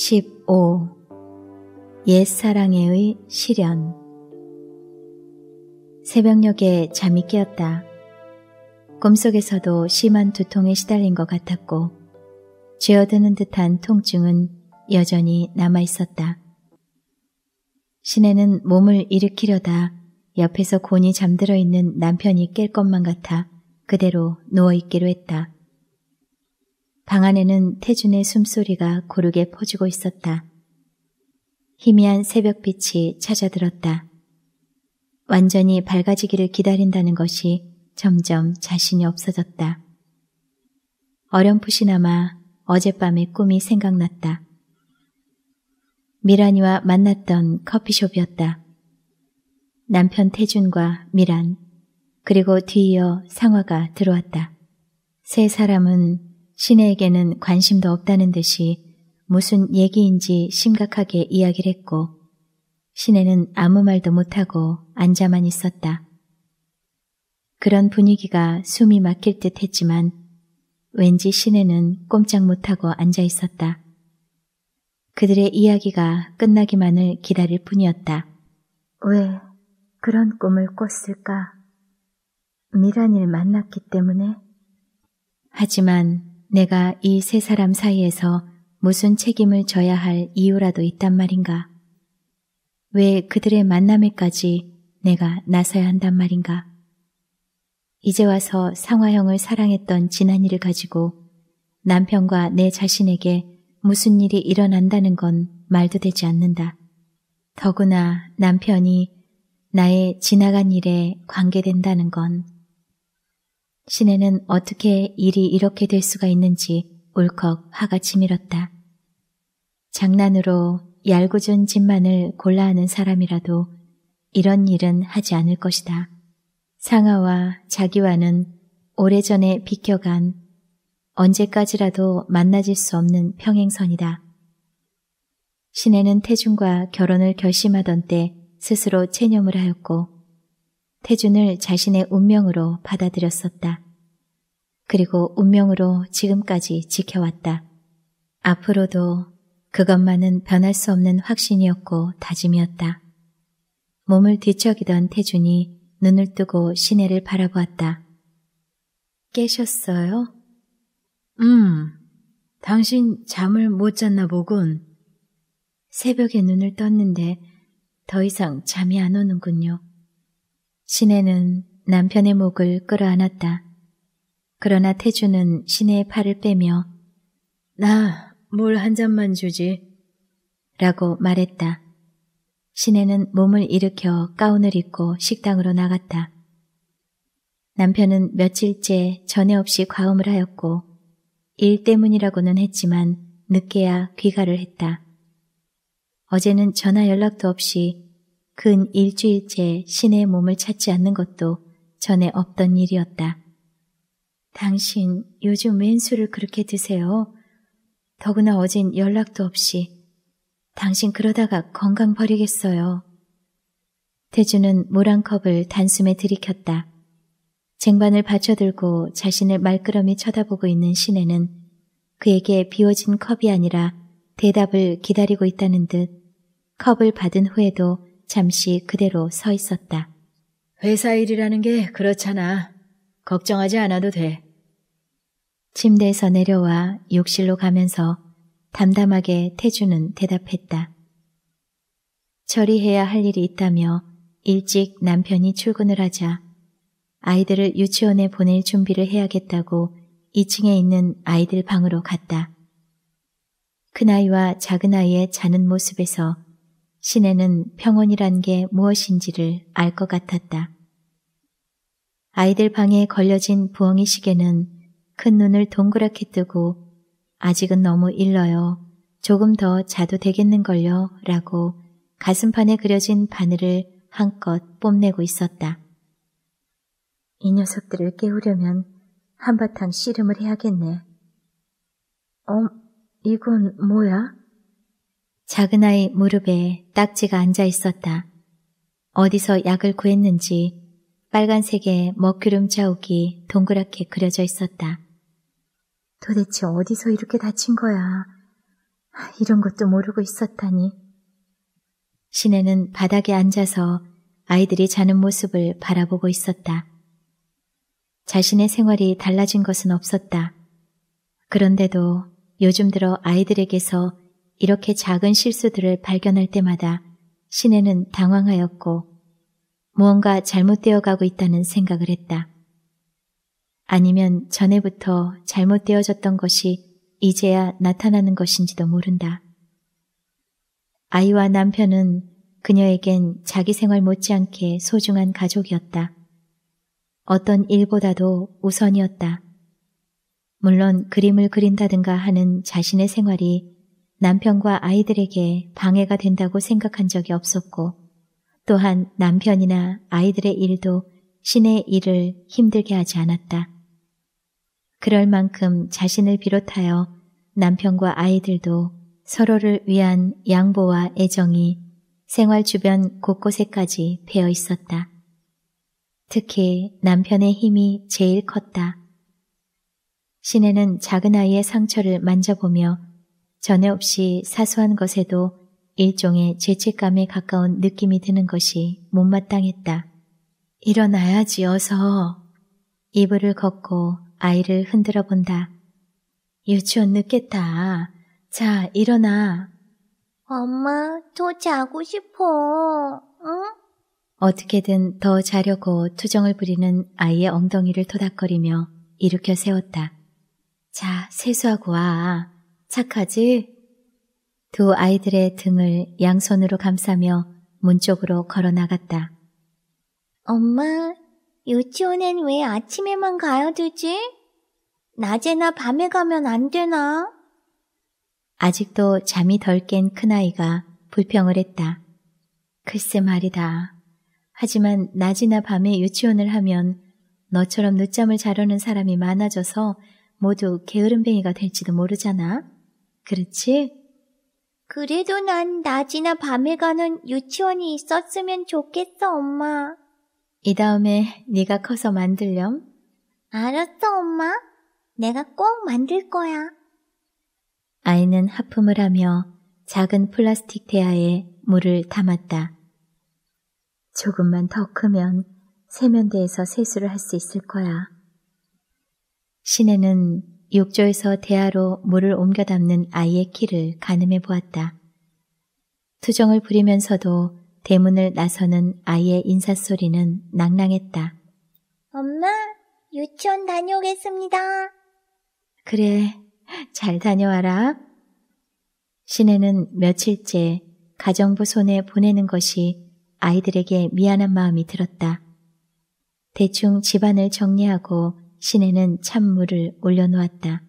15. 옛사랑에의 시련 새벽녘에 잠이 깨었다. 꿈속에서도 심한 두통에 시달린 것 같았고 쥐어드는 듯한 통증은 여전히 남아 있었다. 시내는 몸을 일으키려다 옆에서 곤히 잠들어 있는 남편이 깰 것만 같아 그대로 누워있기로 했다. 방 안에는 태준의 숨소리가 고르게 퍼지고 있었다. 희미한 새벽빛이 찾아들었다. 완전히 밝아지기를 기다린다는 것이 점점 자신이 없어졌다. 어렴풋이나마 어젯밤의 꿈이 생각났다. 미란이와 만났던 커피숍이었다. 남편 태준과 미란, 그리고 뒤이어 상화가 들어왔다. 세 사람은 시내에게는 관심도 없다는 듯이 무슨 얘기인지 심각하게 이야기를 했고 시내는 아무 말도 못하고 앉아만 있었다. 그런 분위기가 숨이 막힐 듯 했지만 왠지 시내는 꼼짝 못하고 앉아 있었다. 그들의 이야기가 끝나기만을 기다릴 뿐이었다. 왜 그런 꿈을 꿨을까? 미란이를 만났기 때문에? 하지만 내가 이 세 사람 사이에서 무슨 책임을 져야 할 이유라도 있단 말인가? 왜 그들의 만남에까지 내가 나서야 한단 말인가? 이제 와서 상화형을 사랑했던 지난 일을 가지고 남편과 내 자신에게 무슨 일이 일어난다는 건 말도 되지 않는다. 더구나 남편이 나의 지나간 일에 관계된다는 건 시내는 어떻게 일이 이렇게 될 수가 있는지 울컥 화가 치밀었다. 장난으로 얄궂은 짓만을 골라 하는 사람이라도 이런 일은 하지 않을 것이다. 상아와 자기와는 오래전에 비켜간 언제까지라도 만나질 수 없는 평행선이다. 신혜는 태준과 결혼을 결심하던 때 스스로 체념을 하였고 태준을 자신의 운명으로 받아들였었다. 그리고 운명으로 지금까지 지켜왔다. 앞으로도 그것만은 변할 수 없는 확신이었고 다짐이었다. 몸을 뒤척이던 태준이 눈을 뜨고 시내를 바라보았다. 깨셨어요? 음, 당신 잠을 못 잤나 보군. 새벽에 눈을 떴는데 더 이상 잠이 안 오는군요. 시내는 남편의 목을 끌어안았다. 그러나 태주는 시내의 팔을 빼며 나 물 한 잔만 주지. 라고 말했다. 시내는 몸을 일으켜 가운을 입고 식당으로 나갔다. 남편은 며칠째 전에 없이 과음을 하였고 일 때문이라고는 했지만 늦게야 귀가를 했다. 어제는 전화 연락도 없이 근 일주일째 신의 몸을 찾지 않는 것도 전에 없던 일이었다. 당신 요즘 웬 술을 그렇게 드세요? 더구나 어젠 연락도 없이 당신 그러다가 건강 버리겠어요. 태주는 물한 컵을 단숨에 들이켰다. 쟁반을 받쳐들고 자신을 말끄러미 쳐다보고 있는 신혜는 그에게 비워진 컵이 아니라 대답을 기다리고 있다는 듯 컵을 받은 후에도 잠시 그대로 서 있었다. 회사 일이라는 게 그렇잖아. 걱정하지 않아도 돼. 침대에서 내려와 욕실로 가면서 담담하게 태주는 대답했다. 처리해야 할 일이 있다며 일찍 남편이 출근을 하자 아이들을 유치원에 보낼 준비를 해야겠다고 2층에 있는 아이들 방으로 갔다. 큰아이와 작은아이의 자는 모습에서 신혜는 평온이란 게 무엇인지를 알 것 같았다. 아이들 방에 걸려진 부엉이 시계는 큰 눈을 동그랗게 뜨고 아직은 너무 일러요. 조금 더 자도 되겠는걸요. 라고 가슴판에 그려진 바늘을 한껏 뽐내고 있었다. 이 녀석들을 깨우려면 한바탕 씨름을 해야겠네. 어, 이건 뭐야? 작은 아이 무릎에 딱지가 앉아 있었다. 어디서 약을 구했는지 빨간색의 먹구름 자욱이 동그랗게 그려져 있었다. 도대체 어디서 이렇게 다친 거야? 이런 것도 모르고 있었다니. 시내는 바닥에 앉아서 아이들이 자는 모습을 바라보고 있었다. 자신의 생활이 달라진 것은 없었다. 그런데도 요즘 들어 아이들에게서 이렇게 작은 실수들을 발견할 때마다 시내는 당황하였고 무언가 잘못되어 가고 있다는 생각을 했다. 아니면 전에부터 잘못되어졌던 것이 이제야 나타나는 것인지도 모른다. 아이와 남편은 그녀에겐 자기 생활 못지않게 소중한 가족이었다. 어떤 일보다도 우선이었다. 물론 그림을 그린다든가 하는 자신의 생활이 남편과 아이들에게 방해가 된다고 생각한 적이 없었고, 또한 남편이나 아이들의 일도 신의 일을 힘들게 하지 않았다. 그럴 만큼 자신을 비롯하여 남편과 아이들도 서로를 위한 양보와 애정이 생활 주변 곳곳에까지 배어 있었다. 특히 남편의 힘이 제일 컸다. 신혜는 작은 아이의 상처를 만져보며 전에 없이 사소한 것에도 일종의 죄책감에 가까운 느낌이 드는 것이 못마땅했다. 일어나야지 어서. 이불을 걷고 아이를 흔들어 본다. 유치원 늦겠다. 자, 일어나. 엄마, 더 자고 싶어. 응? 어떻게든 더 자려고 투정을 부리는 아이의 엉덩이를 토닥거리며 일으켜 세웠다. 자, 세수하고 와. 착하지? 두 아이들의 등을 양손으로 감싸며 문 쪽으로 걸어 나갔다. 엄마, 유치원엔 왜 아침에만 가야 되지? 낮에나 밤에 가면 안 되나? 아직도 잠이 덜 깬 큰아이가 불평을 했다. 글쎄 말이다. 하지만 낮이나 밤에 유치원을 하면 너처럼 늦잠을 자려는 사람이 많아져서 모두 게으름뱅이가 될지도 모르잖아. 그렇지? 그래도 난 낮이나 밤에 가는 유치원이 있었으면 좋겠어, 엄마. 이 다음에 네가 커서 만들렴. 알았어, 엄마. 내가 꼭 만들 거야. 아이는 하품을 하며 작은 플라스틱 대야에 물을 담았다. 조금만 더 크면 세면대에서 세수를 할 수 있을 거야. 신혜는 욕조에서 대야로 물을 옮겨 담는 아이의 키를 가늠해 보았다. 투정을 부리면서도 대문을 나서는 아이의 인사소리는 낭낭했다. 엄마, 유치원 다녀오겠습니다. 그래, 잘 다녀와라. 신혜는 며칠째 가정부 손에 보내는 것이 아이들에게 미안한 마음이 들었다. 대충 집안을 정리하고 신혜는 찬물을 올려놓았다.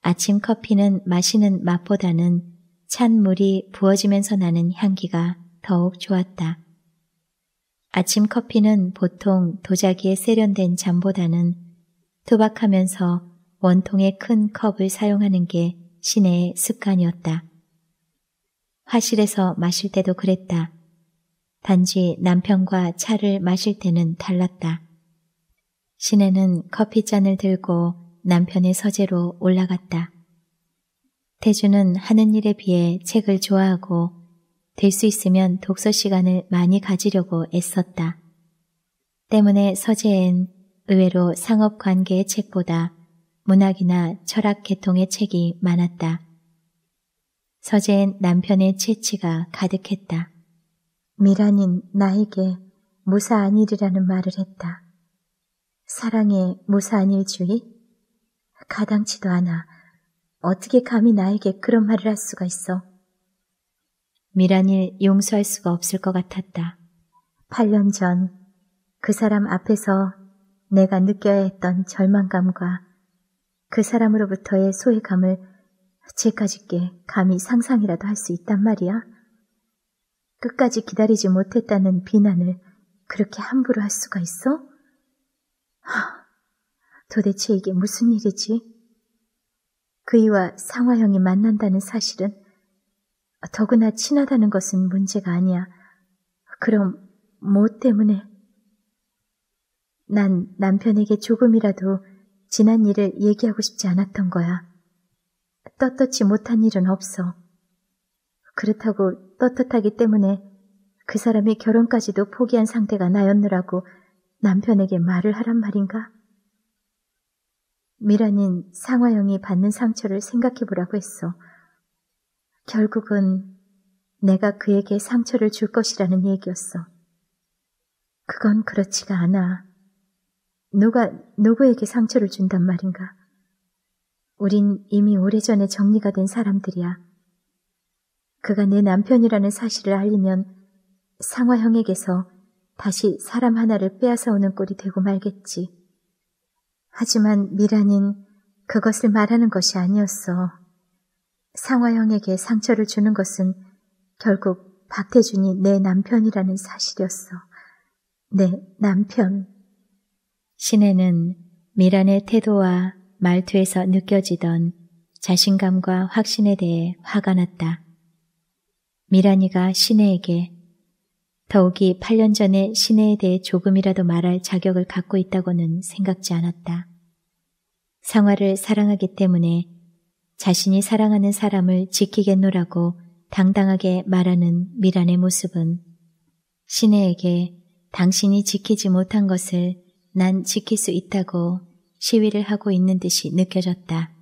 아침 커피는 마시는 맛보다는 찬 물이 부어지면서 나는 향기가 더욱 좋았다. 아침 커피는 보통 도자기에 세련된 잠보다는 투박하면서 원통의 큰 컵을 사용하는 게 신의 습관이었다. 화실에서 마실 때도 그랬다. 단지 남편과 차를 마실 때는 달랐다. 신혜는 커피잔을 들고 남편의 서재로 올라갔다. 태주는 하는 일에 비해 책을 좋아하고 될 수 있으면 독서 시간을 많이 가지려고 애썼다. 때문에 서재엔 의외로 상업 관계의 책보다 문학이나 철학 계통의 책이 많았다. 서재엔 남편의 채취가 가득했다. 미란인 나에게 무사한 일이라는 말을 했다. 사랑의 무사한 일 주의? 가당치도 않아. 어떻게 감히 나에게 그런 말을 할 수가 있어? 미란일 용서할 수가 없을 것 같았다. 8년 전 그 사람 앞에서 내가 느껴야 했던 절망감과 그 사람으로부터의 소외감을 제까짓게 감히 상상이라도 할 수 있단 말이야? 끝까지 기다리지 못했다는 비난을 그렇게 함부로 할 수가 있어? 하, 도대체 이게 무슨 일이지? 그이와 상화형이 만난다는 사실은 더구나 친하다는 것은 문제가 아니야. 그럼 뭐 때문에? 난 남편에게 조금이라도 지난 일을 얘기하고 싶지 않았던 거야. 떳떳지 못한 일은 없어. 그렇다고 떳떳하기 때문에 그 사람이 결혼까지도 포기한 상태가 나였느라고 남편에게 말을 하란 말인가? 미란인 상화영이 받는 상처를 생각해 보라고 했어. 결국은 내가 그에게 상처를 줄 것이라는 얘기였어. 그건 그렇지가 않아. 누가 누구에게 상처를 준단 말인가? 우린 이미 오래전에 정리가 된 사람들이야. 그가 내 남편이라는 사실을 알리면 상화형에게서 다시 사람 하나를 빼앗아 오는 꼴이 되고 말겠지. 하지만 미란인 그것을 말하는 것이 아니었어. 상화형에게 상처를 주는 것은 결국 박태준이 내 남편이라는 사실이었어. 내 남편. 신혜는 미란의 태도와 말투에서 느껴지던 자신감과 확신에 대해 화가 났다. 미란이가 신혜에게 더욱이 8년 전에 신혜에 대해 조금이라도 말할 자격을 갖고 있다고는 생각지 않았다. 상화를 사랑하기 때문에 자신이 사랑하는 사람을 지키겠노라고 당당하게 말하는 미란의 모습은 신혜에게 당신이 지키지 못한 것을 난 지킬 수 있다고 시위를 하고 있는 듯이 느껴졌다.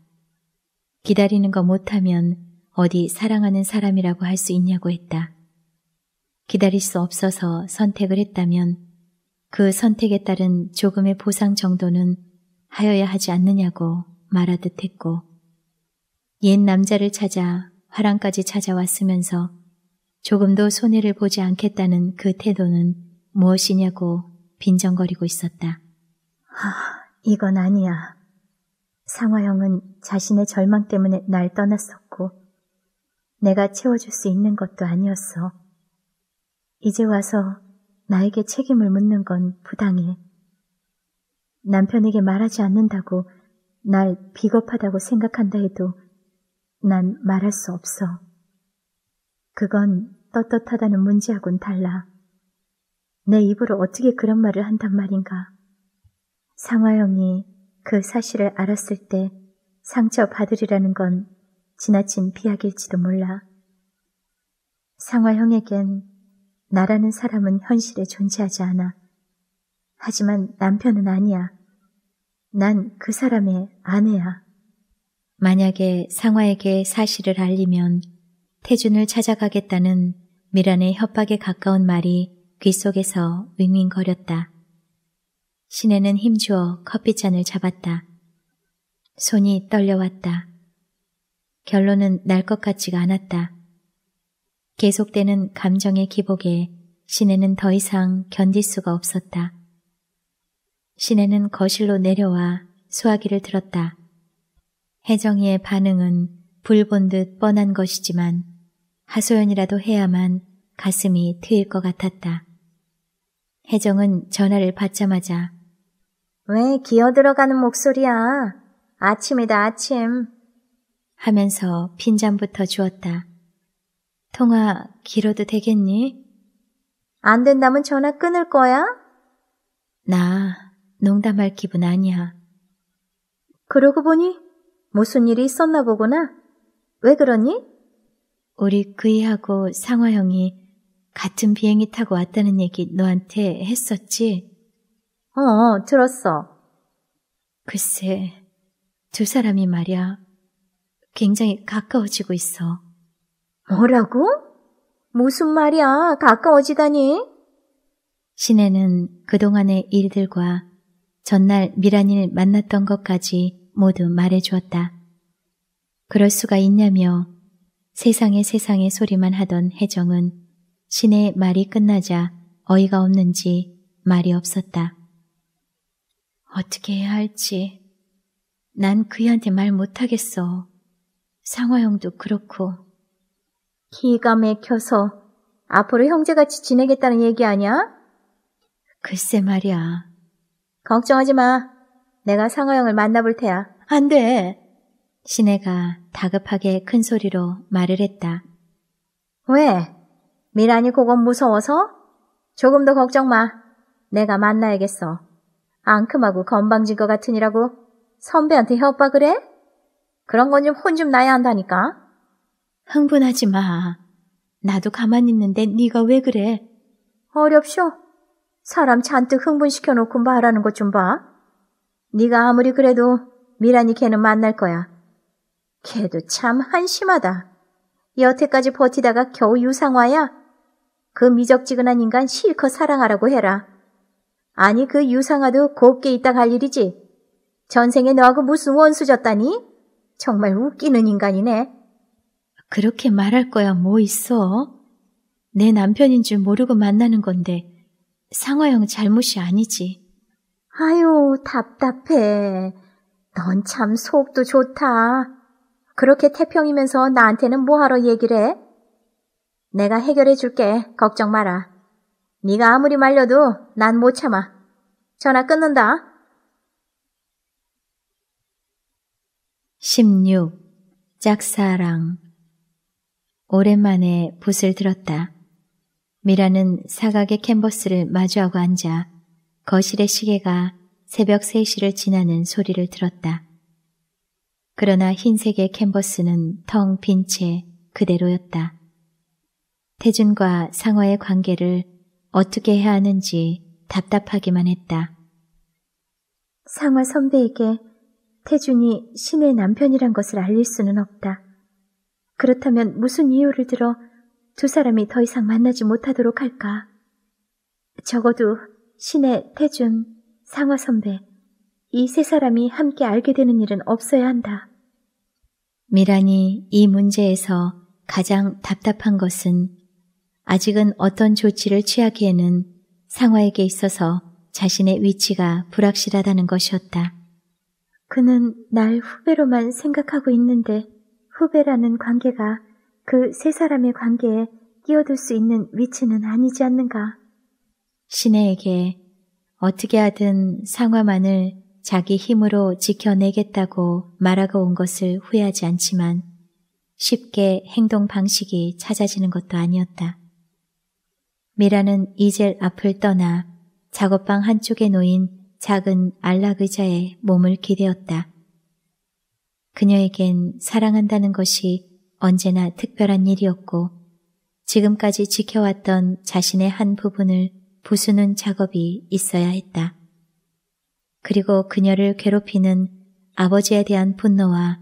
기다리는 거 못하면 어디 사랑하는 사람이라고 할 수 있냐고 했다. 기다릴 수 없어서 선택을 했다면 그 선택에 따른 조금의 보상 정도는 하여야 하지 않느냐고 말하듯 했고 옛 남자를 찾아 화랑까지 찾아왔으면서 조금도 손해를 보지 않겠다는 그 태도는 무엇이냐고 빈정거리고 있었다. 하, 이건 아니야. 상화형은 자신의 절망 때문에 날 떠났었고 내가 채워줄 수 있는 것도 아니었어. 이제 와서 나에게 책임을 묻는 건 부당해. 남편에게 말하지 않는다고 날 비겁하다고 생각한다 해도 난 말할 수 없어. 그건 떳떳하다는 문제하고는 달라. 내 입으로 어떻게 그런 말을 한단 말인가. 상화영이 그 사실을 알았을 때 상처 받으리라는 건 지나친 비약일지도 몰라. 상화형에겐 나라는 사람은 현실에 존재하지 않아. 하지만 남편은 아니야. 난 그 사람의 아내야. 만약에 상화에게 사실을 알리면 태준을 찾아가겠다는 미란의 협박에 가까운 말이 귓속에서 윙윙거렸다. 신혜는 힘주어 커피잔을 잡았다. 손이 떨려왔다. 결론은 날 것 같지가 않았다. 계속되는 감정의 기복에 신혜는 더 이상 견딜 수가 없었다. 신혜는 거실로 내려와 수화기를 들었다. 혜정이의 반응은 불본 듯 뻔한 것이지만 하소연이라도 해야만 가슴이 트일 것 같았다. 혜정은 전화를 받자마자 왜 기어 들어가는 목소리야? 아침이다 아침. 하면서 핀잔부터 주었다. 통화 길어도 되겠니? 안 된다면 전화 끊을 거야? 나 농담할 기분 아니야. 그러고 보니 무슨 일이 있었나 보구나. 왜 그러니? 우리 그이하고 상화 형이 같은 비행기 타고 왔다는 얘기 너한테 했었지? 어, 들었어. 글쎄, 두 사람이 말이야. 굉장히 가까워지고 있어. 뭐라고? 무슨 말이야? 가까워지다니? 신혜는 그동안의 일들과 전날 미란이를 만났던 것까지 모두 말해주었다. 그럴 수가 있냐며 세상에 세상에 소리만 하던 혜정은 신의 말이 끝나자 어이가 없는지 말이 없었다. 어떻게 해야 할지 난 그이한테 말 못하겠어. 상화형도 그렇고. 기가 막혀서 앞으로 형제같이 지내겠다는 얘기 아니야? 글쎄 말이야. 걱정하지 마. 내가 상화형을 만나볼 테야. 안 돼. 신혜가 다급하게 큰 소리로 말을 했다. 왜? 미란이 그건 무서워서? 조금 더 걱정 마. 내가 만나야겠어. 앙큼하고 건방진 것 같으니라고 선배한테 협박을 해? 그런 건 좀 혼좀 나야 한다니까. 흥분하지 마. 나도 가만히 있는데 네가 왜 그래? 어렵쇼. 사람 잔뜩 흥분시켜 놓고 말하는 것 좀 봐. 네가 아무리 그래도 미란이 걔는 만날 거야. 걔도 참 한심하다. 여태까지 버티다가 겨우 유상화야? 그 미적지근한 인간 실컷 사랑하라고 해라. 아니 그 유상화도 곱게 있다 갈 일이지. 전생에 너하고 무슨 원수졌다니? 정말 웃기는 인간이네. 그렇게 말할 거야 뭐 있어? 내 남편인 줄 모르고 만나는 건데 상화형 잘못이 아니지. 아유 답답해. 넌 참 속도 좋다. 그렇게 태평이면서 나한테는 뭐하러 얘기를 해? 내가 해결해 줄게. 걱정 마라. 네가 아무리 말려도 난 못 참아. 전화 끊는다. 16. 짝사랑 오랜만에 붓을 들었다. 미라는 사각의 캔버스를 마주하고 앉아 거실의 시계가 새벽 3시를 지나는 소리를 들었다. 그러나 흰색의 캔버스는 텅 빈 채 그대로였다. 태준과 상화의 관계를 어떻게 해야 하는지 답답하기만 했다. 상화 선배에게 태준이 신의 남편이란 것을 알릴 수는 없다. 그렇다면 무슨 이유를 들어 두 사람이 더 이상 만나지 못하도록 할까? 적어도 신의 태준, 상화 선배, 이 세 사람이 함께 알게 되는 일은 없어야 한다. 미란이 이 문제에서 가장 답답한 것은 아직은 어떤 조치를 취하기에는 상화에게 있어서 자신의 위치가 불확실하다는 것이었다. 그는 날 후배로만 생각하고 있는데 후배라는 관계가 그 세 사람의 관계에 끼어들 수 있는 위치는 아니지 않는가. 신혜에게 어떻게 하든 상화만을 자기 힘으로 지켜내겠다고 말하고 온 것을 후회하지 않지만 쉽게 행동 방식이 찾아지는 것도 아니었다. 미라는 이젤 앞을 떠나 작업방 한쪽에 놓인 작은 안락 의자에 몸을 기대었다. 그녀에겐 사랑한다는 것이 언제나 특별한 일이었고 지금까지 지켜왔던 자신의 한 부분을 부수는 작업이 있어야 했다. 그리고 그녀를 괴롭히는 아버지에 대한 분노와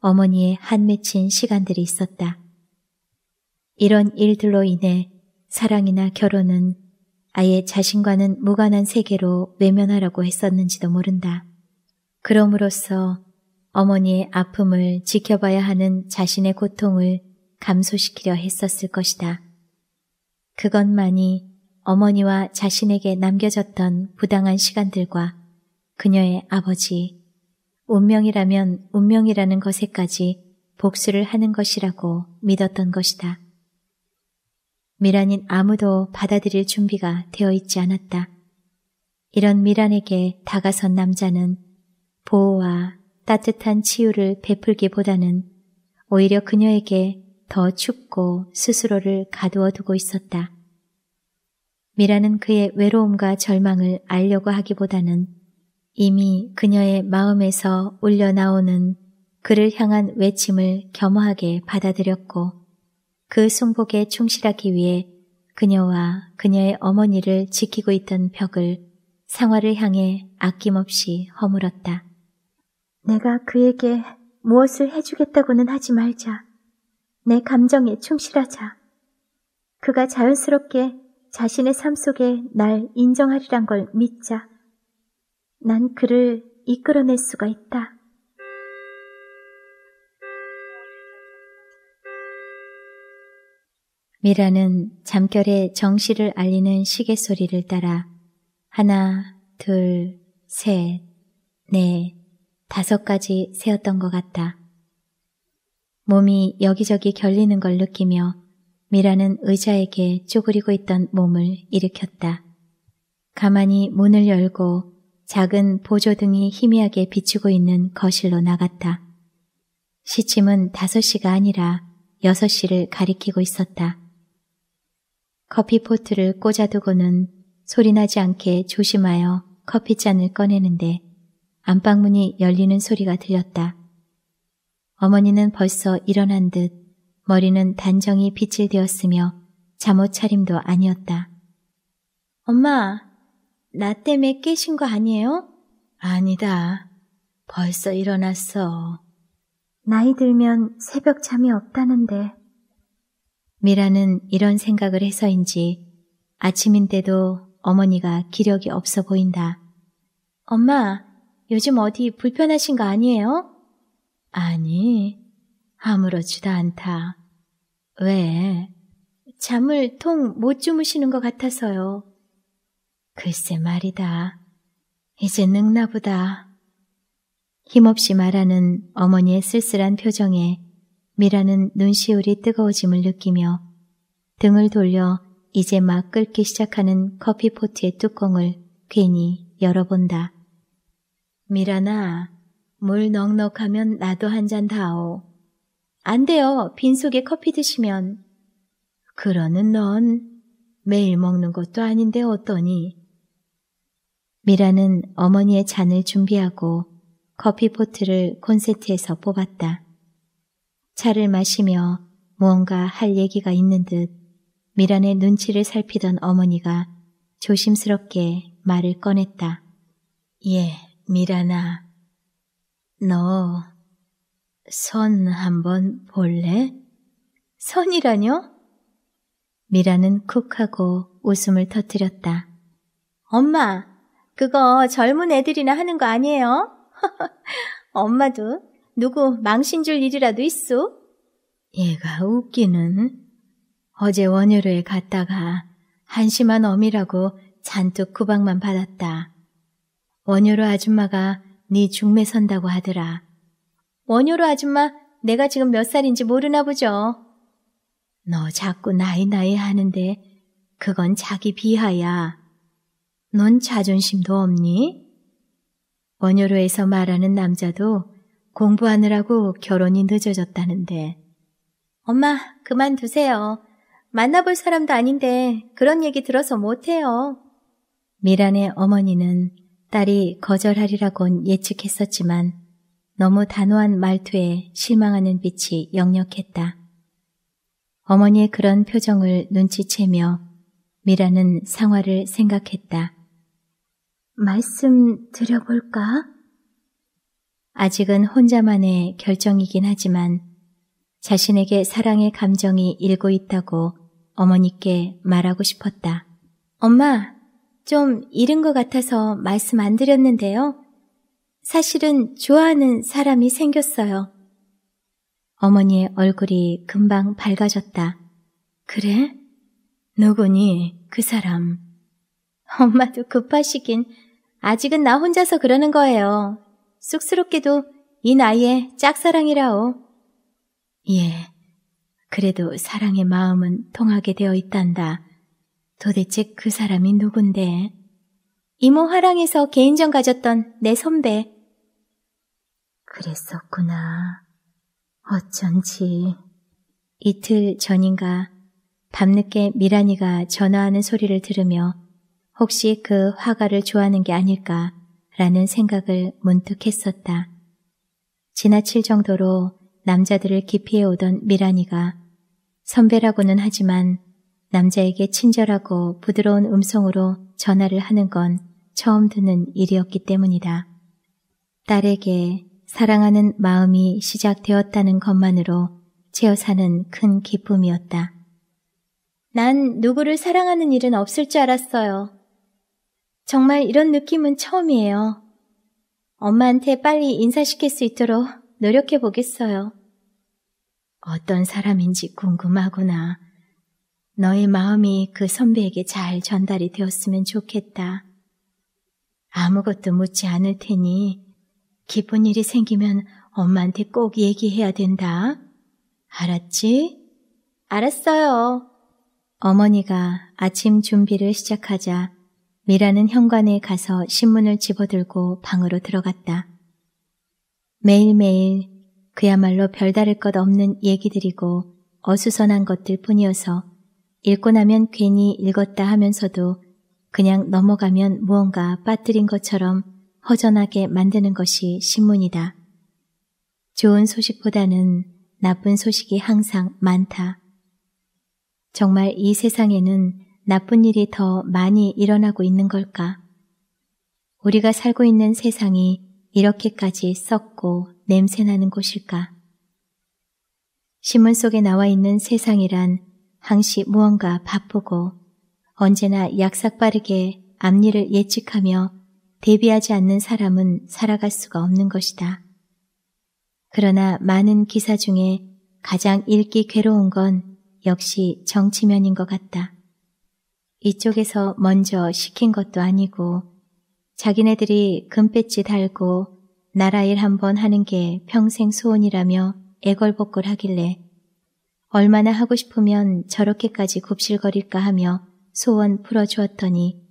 어머니의 한 맺힌 시간들이 있었다. 이런 일들로 인해 사랑이나 결혼은 아예 자신과는 무관한 세계로 외면하라고 했었는지도 모른다. 그럼으로써 어머니의 아픔을 지켜봐야 하는 자신의 고통을 감소시키려 했었을 것이다. 그것만이 어머니와 자신에게 남겨졌던 부당한 시간들과 그녀의 아버지, 운명이라면 운명이라는 것에까지 복수를 하는 것이라고 믿었던 것이다. 미란인 아무도 받아들일 준비가 되어 있지 않았다. 이런 미란에게 다가선 남자는 보호와 따뜻한 치유를 베풀기보다는 오히려 그녀에게 더 춥고 스스로를 가두어 두고 있었다. 미라는 그의 외로움과 절망을 알려고 하기보다는 이미 그녀의 마음에서 울려 나오는 그를 향한 외침을 겸허하게 받아들였고 그 승복에 충실하기 위해 그녀와 그녀의 어머니를 지키고 있던 벽을 상화를 향해 아낌없이 허물었다. 내가 그에게 무엇을 해주겠다고는 하지 말자. 내 감정에 충실하자. 그가 자연스럽게 자신의 삶 속에 날 인정하리란 걸 믿자. 난 그를 이끌어낼 수가 있다. 미라는 잠결에 정시를 알리는 시계 소리를 따라 하나, 둘, 셋, 넷, 다섯 가지 세었던 것 같다. 몸이 여기저기 결리는 걸 느끼며 미라는 의자에게 쪼그리고 있던 몸을 일으켰다. 가만히 문을 열고 작은 보조등이 희미하게 비추고 있는 거실로 나갔다. 시침은 다섯 시가 아니라 여섯 시를 가리키고 있었다. 커피포트를 꽂아두고는 소리나지 않게 조심하여 커피잔을 꺼내는데 안방문이 열리는 소리가 들렸다. 어머니는 벌써 일어난 듯 머리는 단정히 빗질 되었으며 잠옷 차림도 아니었다. 엄마, 나 때문에 깨신 거 아니에요? 아니다. 벌써 일어났어. 나이 들면 새벽 잠이 없다는데. 미라는 이런 생각을 해서인지 아침인데도 어머니가 기력이 없어 보인다. 엄마, 요즘 어디 불편하신 거 아니에요? 아니, 아무렇지도 않다. 왜? 잠을 통 못 주무시는 것 같아서요. 글쎄 말이다. 이제 늙나보다. 힘없이 말하는 어머니의 쓸쓸한 표정에 미라는 눈시울이 뜨거워짐을 느끼며 등을 돌려 이제 막 끓기 시작하는 커피포트의 뚜껑을 괜히 열어본다. 미라나, 물 넉넉하면 나도 한 잔 다오. 안 돼요. 빈속에 커피 드시면. 그러는 넌 매일 먹는 것도 아닌데 어떠니? 미라는 어머니의 잔을 준비하고 커피 포트를 콘세트에서 뽑았다. 차를 마시며 무언가 할 얘기가 있는 듯 미란의 눈치를 살피던 어머니가 조심스럽게 말을 꺼냈다. 예, 미란아. 너, 선 한번 볼래? 선이라뇨? 미라는 쿡 하고 웃음을 터뜨렸다. 엄마, 그거 젊은 애들이나 하는 거 아니에요? 엄마도 누구 망신 줄 일이라도 있어? 얘가 웃기는. 어제 원효로에 갔다가 한심한 어미라고 잔뜩 구박만 받았다. 원효로 아줌마가 네 중매 선다고 하더라. 원효로 아줌마 내가 지금 몇 살인지 모르나 보죠. 너 자꾸 나이 나이 하는데 그건 자기 비하야. 넌 자존심도 없니? 원효로에서 말하는 남자도 공부하느라고 결혼이 늦어졌다는데. 엄마, 그만두세요. 만나볼 사람도 아닌데 그런 얘기 들어서 못해요. 미란의 어머니는 딸이 거절하리라곤 예측했었지만 너무 단호한 말투에 실망하는 빛이 역력했다. 어머니의 그런 표정을 눈치채며 미라는 상화를 생각했다. 말씀 드려볼까? 아직은 혼자만의 결정이긴 하지만 자신에게 사랑의 감정이 일고 있다고 어머니께 말하고 싶었다. 엄마, 좀 이른 것 같아서 말씀 안 드렸는데요. 사실은 좋아하는 사람이 생겼어요. 어머니의 얼굴이 금방 밝아졌다. 그래? 누구니, 그 사람? 엄마도 급하시긴 아직은 나 혼자서 그러는 거예요. 쑥스럽게도 이 나이에 짝사랑이라오. 예, 그래도 사랑의 마음은 통하게 되어 있단다. 도대체 그 사람이 누군데? 이모 화랑에서 개인전 가졌던 내 선배. 그랬었구나. 어쩐지. 이틀 전인가 밤늦게 미란이가 전화하는 소리를 들으며 혹시 그 화가를 좋아하는 게 아닐까라는 생각을 문득 했었다. 지나칠 정도로 남자들을 기피해 오던 미란이가 선배라고는 하지만 남자에게 친절하고 부드러운 음성으로 전화를 하는 건 처음 듣는 일이었기 때문이다. 딸에게 사랑하는 마음이 시작되었다는 것만으로 채어사는 큰 기쁨이었다. 난 누구를 사랑하는 일은 없을 줄 알았어요. 정말 이런 느낌은 처음이에요. 엄마한테 빨리 인사시킬 수 있도록 노력해 보겠어요. 어떤 사람인지 궁금하구나. 너의 마음이 그 선배에게 잘 전달이 되었으면 좋겠다. 아무것도 묻지 않을 테니 기쁜 일이 생기면 엄마한테 꼭 얘기해야 된다. 알았지? 알았어요. 어머니가 아침 준비를 시작하자 미라는 현관에 가서 신문을 집어들고 방으로 들어갔다. 매일매일 그야말로 별다를 것 없는 얘기들이고 어수선한 것들 뿐이어서 읽고 나면 괜히 읽었다 하면서도 그냥 넘어가면 무언가 빠뜨린 것처럼 허전하게 만드는 것이 신문이다. 좋은 소식보다는 나쁜 소식이 항상 많다. 정말 이 세상에는 나쁜 일이 더 많이 일어나고 있는 걸까? 우리가 살고 있는 세상이 이렇게까지 썩고 냄새나는 곳일까? 신문 속에 나와 있는 세상이란 항시 무언가 바쁘고 언제나 약삭빠르게 앞일을 예측하며 대비하지 않는 사람은 살아갈 수가 없는 것이다. 그러나 많은 기사 중에 가장 읽기 괴로운 건 역시 정치면인 것 같다. 이쪽에서 먼저 시킨 것도 아니고 자기네들이 금배지 달고 나라 일 한번 하는 게 평생 소원이라며 애걸복걸 하길래 얼마나 하고 싶으면 저렇게까지 굽실거릴까 하며 소원 풀어주었더니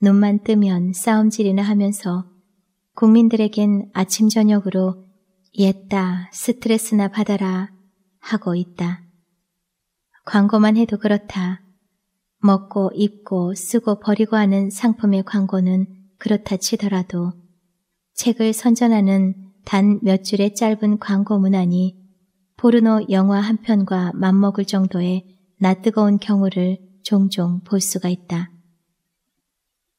눈만 뜨면 싸움질이나 하면서 국민들에겐 아침 저녁으로 옛다 스트레스나 받아라 하고 있다. 광고만 해도 그렇다. 먹고 입고 쓰고 버리고 하는 상품의 광고는 그렇다 치더라도 책을 선전하는 단 몇 줄의 짧은 광고 문안이 포르노 영화 한 편과 맞먹을 정도의 낯뜨거운 경우를 종종 볼 수가 있다.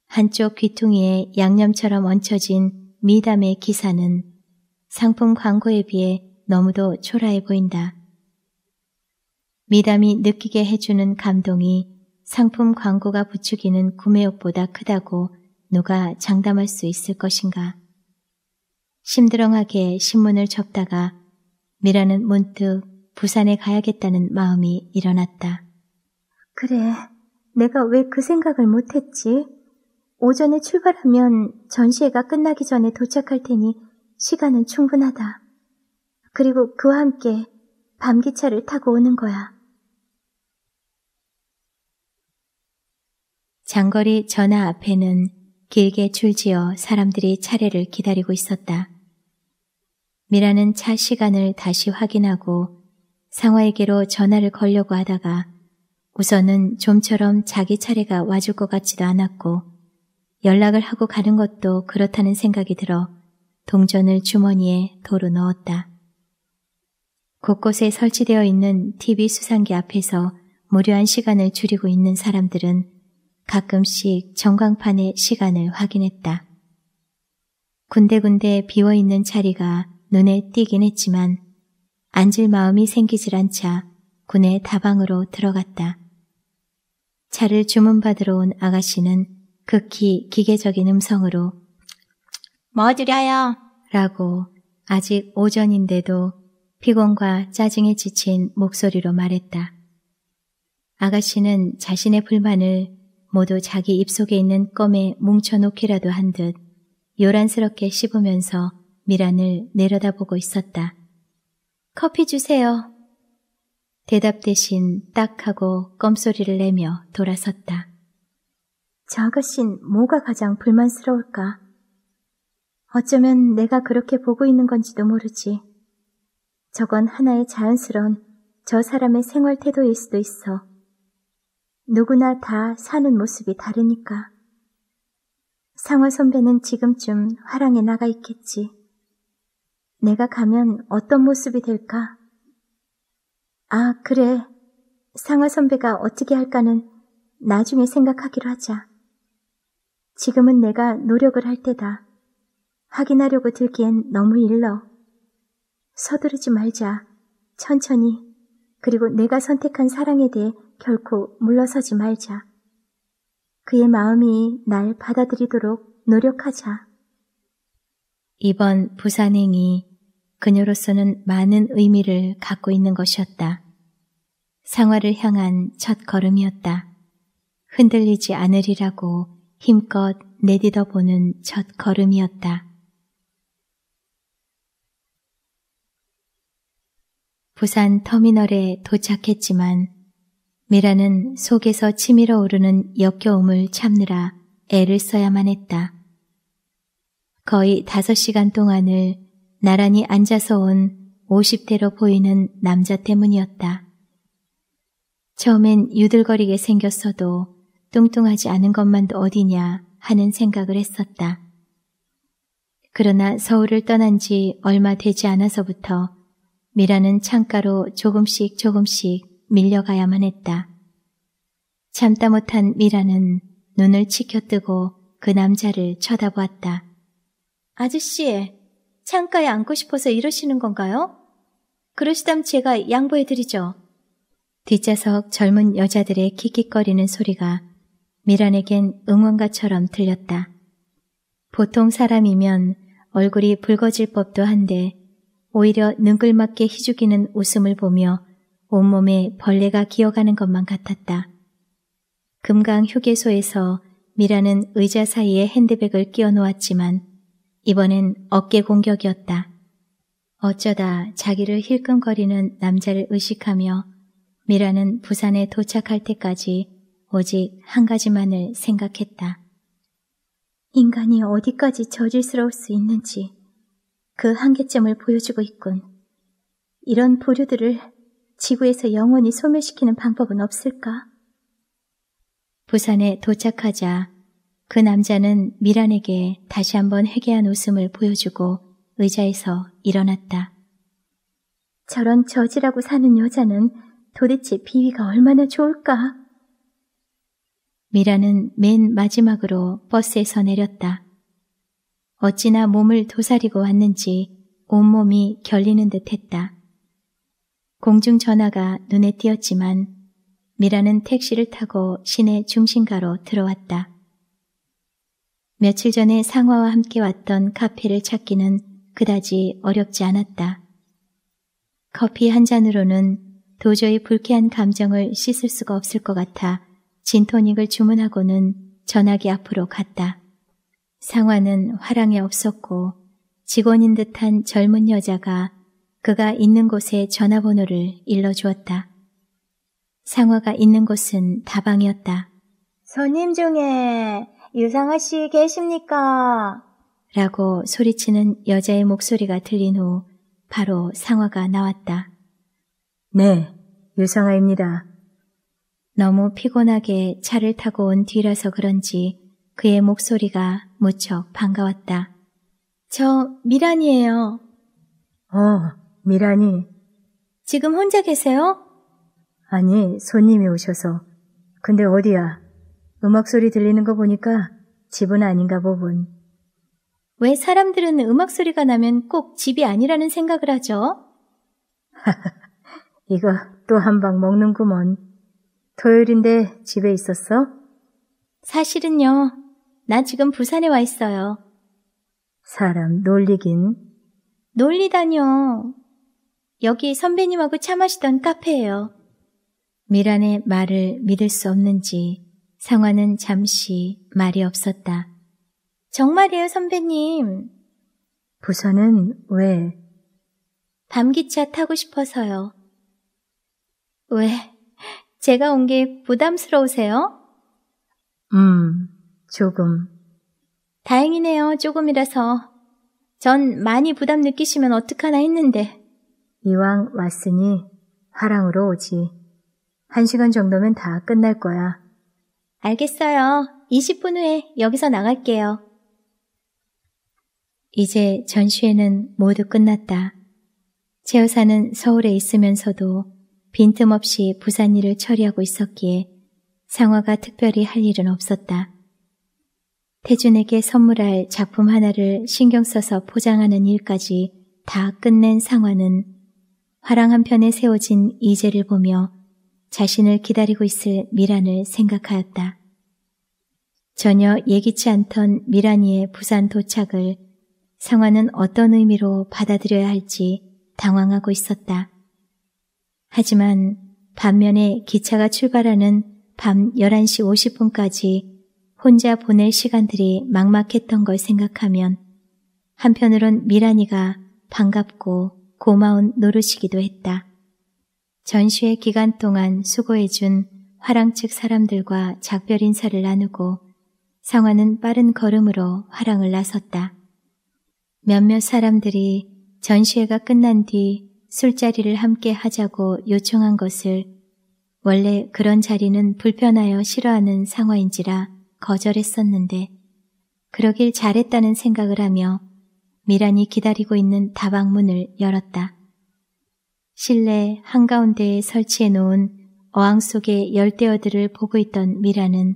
한쪽 귀퉁이에 양념처럼 얹혀진 미담의 기사는 상품 광고에 비해 너무도 초라해 보인다. 미담이 느끼게 해주는 감동이 상품 광고가 부추기는 구매욕보다 크다고 누가 장담할 수 있을 것인가. 심드렁하게 신문을 접다가 미라는 문득 부산에 가야겠다는 마음이 일어났다. 그래, 내가 왜 그 생각을 못했지? 오전에 출발하면 전시회가 끝나기 전에 도착할 테니 시간은 충분하다. 그리고 그와 함께 밤기차를 타고 오는 거야. 장거리 전화 앞에는 길게 줄지어 사람들이 차례를 기다리고 있었다. 미라는 차 시간을 다시 확인하고 상화에게로 전화를 걸려고 하다가 우선은 좀처럼 자기 차례가 와줄 것 같지도 않았고 연락을 하고 가는 것도 그렇다는 생각이 들어 동전을 주머니에 도로 넣었다. 곳곳에 설치되어 있는 TV 수상기 앞에서 무료한 시간을 줄이고 있는 사람들은 가끔씩 전광판의 시간을 확인했다. 군데군데 비어있는 자리가 눈에 띄긴 했지만 앉을 마음이 생기질 않자 군의 다방으로 들어갔다. 차를 주문받으러 온 아가씨는 극히 기계적인 음성으로 뭐 드려요? 라고 아직 오전인데도 피곤과 짜증에 지친 목소리로 말했다. 아가씨는 자신의 불만을 모두 자기 입속에 있는 껌에 뭉쳐놓기라도 한 듯 요란스럽게 씹으면서 미란을 내려다보고 있었다. 커피 주세요. 대답 대신 딱 하고 껌소리를 내며 돌아섰다. 저 아가씨는 뭐가 가장 불만스러울까? 어쩌면 내가 그렇게 보고 있는 건지도 모르지. 저건 하나의 자연스러운 저 사람의 생활 태도일 수도 있어. 누구나 다 사는 모습이 다르니까. 상화 선배는 지금쯤 화랑에 나가 있겠지. 내가 가면 어떤 모습이 될까? 아, 그래. 상화 선배가 어떻게 할까는 나중에 생각하기로 하자. 지금은 내가 노력을 할 때다. 확인하려고 들기엔 너무 일러. 서두르지 말자. 천천히. 그리고 내가 선택한 사랑에 대해 결코 물러서지 말자. 그의 마음이 날 받아들이도록 노력하자. 이번 부산행이 그녀로서는 많은 의미를 갖고 있는 것이었다. 상화를 향한 첫 걸음이었다. 흔들리지 않으리라고 힘껏 내딛어 보는 첫 걸음이었다. 부산 터미널에 도착했지만 미라는 속에서 치밀어 오르는 역겨움을 참느라 애를 써야만 했다. 거의 다섯 시간 동안을 나란히 앉아서 온 50대로 보이는 남자 때문이었다. 처음엔 유들거리게 생겼어도 뚱뚱하지 않은 것만도 어디냐 하는 생각을 했었다. 그러나 서울을 떠난 지 얼마 되지 않아서부터 미라는 창가로 조금씩 조금씩 밀려가야만 했다. 참다 못한 미라는 눈을 치켜뜨고 그 남자를 쳐다보았다. 아저씨, 창가에 앉고 싶어서 이러시는 건가요? 그러시다면 제가 양보해드리죠. 뒷좌석 젊은 여자들의 킥킥거리는 소리가 미란에겐 응원가처럼 들렸다. 보통 사람이면 얼굴이 붉어질 법도 한데 오히려 능글맞게 희죽이는 웃음을 보며 온몸에 벌레가 기어가는 것만 같았다. 금강 휴게소에서 미라는 의자 사이에 핸드백을 끼워 놓았지만 이번엔 어깨 공격이었다. 어쩌다 자기를 힐끔거리는 남자를 의식하며 미라는 부산에 도착할 때까지 오직 한 가지만을 생각했다. 인간이 어디까지 저질스러울 수 있는지 그 한계점을 보여주고 있군. 이런 부류들을 지구에서 영원히 소멸시키는 방법은 없을까? 부산에 도착하자 그 남자는 미란에게 다시 한번 회개한 웃음을 보여주고 의자에서 일어났다. 저런 저지라고 사는 여자는 도대체 비위가 얼마나 좋을까? 미라는 맨 마지막으로 버스에서 내렸다. 어찌나 몸을 도사리고 왔는지 온몸이 결리는 듯 했다. 공중전화가 눈에 띄었지만 미라는 택시를 타고 시내 중심가로 들어왔다. 며칠 전에 상화와 함께 왔던 카페를 찾기는 그다지 어렵지 않았다. 커피 한 잔으로는 도저히 불쾌한 감정을 씻을 수가 없을 것 같아 진토닉을 주문하고는 전화기 앞으로 갔다. 상화는 화랑에 없었고 직원인 듯한 젊은 여자가 그가 있는 곳의 전화번호를 일러주었다. 상화가 있는 곳은 다방이었다. 손님 중에 유상아 씨 계십니까? 라고 소리치는 여자의 목소리가 들린 후 바로 상화가 나왔다. 네, 유상아입니다. 너무 피곤하게 차를 타고 온 뒤라서 그런지 그의 목소리가 무척 반가웠다. 저 미란이에요. 어, 미란이. 지금 혼자 계세요? 아니, 손님이 오셔서. 근데 어디야? 음악 소리 들리는 거 보니까 집은 아닌가 보군. 왜 사람들은 음악 소리가 나면 꼭 집이 아니라는 생각을 하죠? 이거 또 한 방 먹는구먼. 토요일인데 집에 있었어? 사실은요. 나 지금 부산에 와 있어요. 사람 놀리긴. 놀리다뇨. 여기 선배님하고 차 마시던 카페예요. 미란의 말을 믿을 수 없는지 상화는 잠시 말이 없었다. 정말이에요, 선배님. 부산은 왜? 밤기차 타고 싶어서요. 왜? 제가 온 게 부담스러우세요? 음, 조금. 다행이네요, 조금이라서. 전 많이 부담 느끼시면 어떡하나 했는데. 이왕 왔으니 화랑으로 오지. 한 시간 정도면 다 끝날 거야. 알겠어요. 20분 후에 여기서 나갈게요. 이제 전시회는 모두 끝났다. 최 여사는 서울에 있으면서도 빈틈없이 부산 일을 처리하고 있었기에 상화가 특별히 할 일은 없었다. 태준에게 선물할 작품 하나를 신경 써서 포장하는 일까지 다 끝낸 상화는 화랑 한편에 세워진 이재를 보며 자신을 기다리고 있을 미란을 생각하였다. 전혀 예기치 않던 미란이의 부산 도착을 상화는 어떤 의미로 받아들여야 할지 당황하고 있었다. 하지만 반면에 기차가 출발하는 밤 11시 50분까지 혼자 보낼 시간들이 막막했던 걸 생각하면 한편으론 미란이가 반갑고 고마운 노릇이기도 했다. 전시회 기간 동안 수고해준 화랑 측 사람들과 작별 인사를 나누고 상화는 빠른 걸음으로 화랑을 나섰다. 몇몇 사람들이 전시회가 끝난 뒤 술자리를 함께 하자고 요청한 것을 원래 그런 자리는 불편하여 싫어하는 상화인지라 거절했었는데 그러길 잘했다는 생각을 하며 미란이 기다리고 있는 다방문을 열었다. 실내 한가운데에 설치해 놓은 어항 속의 열대어들을 보고 있던 미라는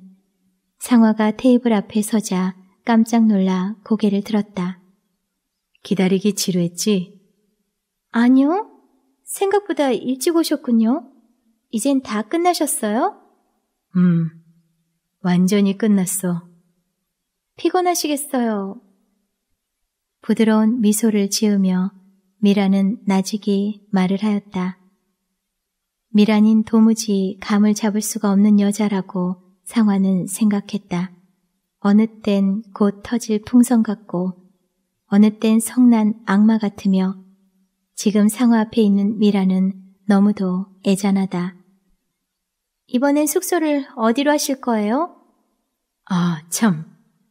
상화가 테이블 앞에 서자 깜짝 놀라 고개를 들었다. 기다리기 지루했지? 아니요. 생각보다 일찍 오셨군요. 이젠 다 끝나셨어요? 음, 완전히 끝났어. 피곤하시겠어요. 부드러운 미소를 지으며 미라는 나직이 말을 하였다. 미란인 도무지 감을 잡을 수가 없는 여자라고 상화는 생각했다. 어느 땐 곧 터질 풍선 같고 어느 땐 성난 악마 같으며 지금 상화 앞에 있는 미라는 너무도 애잔하다. 이번엔 숙소를 어디로 하실 거예요? 아, 참.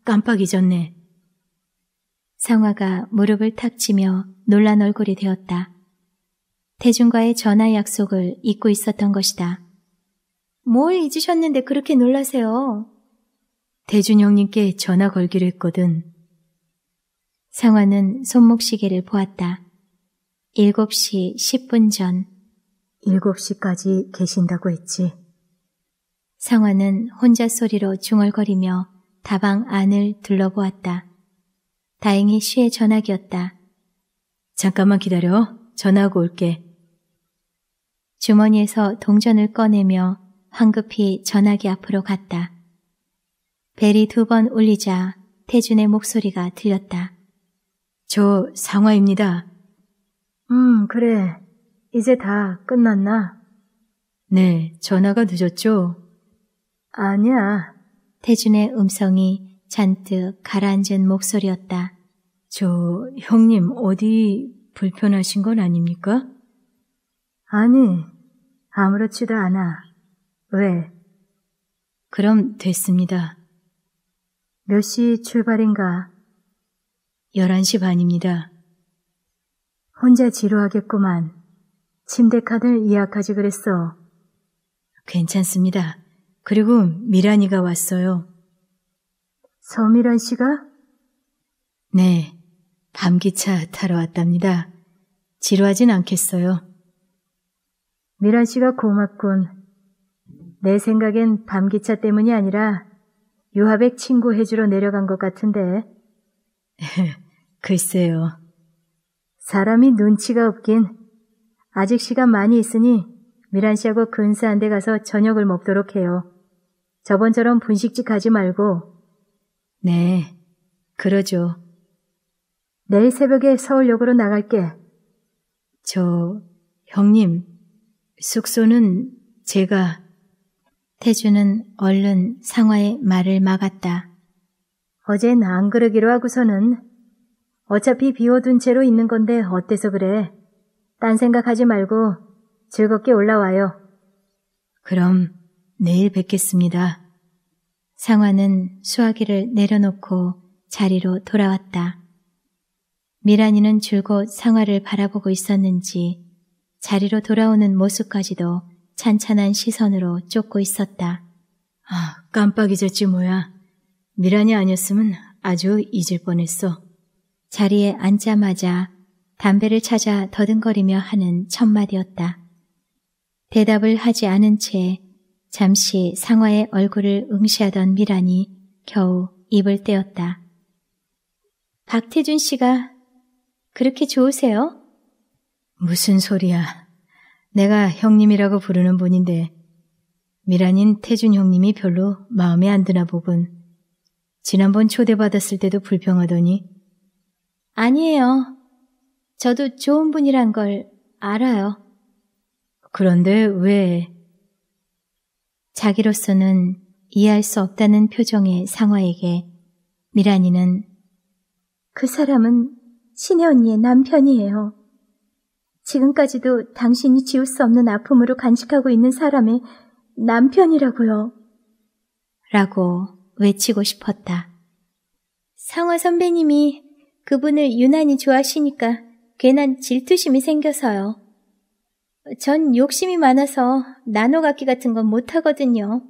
깜빡 잊었네. 상화가 무릎을 탁 치며 놀란 얼굴이 되었다. 태준과의 전화 약속을 잊고 있었던 것이다. 뭘 잊으셨는데 그렇게 놀라세요? 대준 형님께 전화 걸기로 했거든. 상화는 손목시계를 보았다. 7시 10분 전. 7시까지 계신다고 했지. 상화는 혼자 소리로 중얼거리며 다방 안을 둘러보았다. 다행히 시의 전화기였다. 잠깐만 기다려. 전화하고 올게. 주머니에서 동전을 꺼내며 황급히 전화기 앞으로 갔다. 벨이 두 번 울리자 태준의 목소리가 들렸다. 저 상화입니다. 음, 그래. 이제 다 끝났나? 네, 전화가 늦었죠? 아니야. 태준의 음성이 잔뜩 가라앉은 목소리였다. 저 형님 어디 불편하신 건 아닙니까? 아니, 아무렇지도 않아. 왜? 그럼 됐습니다. 몇 시 출발인가? 11시 반입니다. 혼자 지루하겠구만. 침대 칸을 예약하지 그랬어. 괜찮습니다. 그리고 미란이가 왔어요. 서미란 씨가? 네. 밤기차 타러 왔답니다. 지루하진 않겠어요. 미란 씨가 고맙군. 내 생각엔 밤기차 때문이 아니라 유하백 친구 해주러 내려간 것 같은데. 글쎄요. 사람이 눈치가 없긴. 아직 시간 많이 있으니 미란 씨하고 근사한 데 가서 저녁을 먹도록 해요. 저번처럼 분식집 가지 말고. 네, 그러죠. 내일 새벽에 서울역으로 나갈게. 저, 형님, 숙소는 제가 태주는 얼른 상화의 말을 막았다. 어젠 안 그러기로 하고서는 어차피 비워둔 채로 있는 건데 어때서 그래? 딴 생각하지 말고 즐겁게 올라와요. 그럼 내일 뵙겠습니다. 상화는 수화기를 내려놓고 자리로 돌아왔다. 미란이는 줄곧 상화를 바라보고 있었는지 자리로 돌아오는 모습까지도 찬찬한 시선으로 쫓고 있었다. 아, 깜빡 잊었지 뭐야. 미란이 아니었으면 아주 잊을 뻔했어. 자리에 앉자마자 담배를 찾아 더듬거리며 하는 첫마디였다. 대답을 하지 않은 채 잠시 상화의 얼굴을 응시하던 미란이 겨우 입을 떼었다. 박태준 씨가 그렇게 좋으세요? 무슨 소리야. 내가 형님이라고 부르는 분인데 미란인 태준 형님이 별로 마음에 안 드나 보군. 지난번 초대받았을 때도 불평하더니 아니에요. 저도 좋은 분이란 걸 알아요. 그런데 왜? 자기로서는 이해할 수 없다는 표정의 상화에게 미란이는 그 사람은 신혜 언니의 남편이에요. 지금까지도 당신이 지울 수 없는 아픔으로 간직하고 있는 사람의 남편이라고요. 라고 외치고 싶었다. 상화 선배님이 그분을 유난히 좋아하시니까 괜한 질투심이 생겨서요. 전 욕심이 많아서 나눠 갖기 같은 건 못하거든요.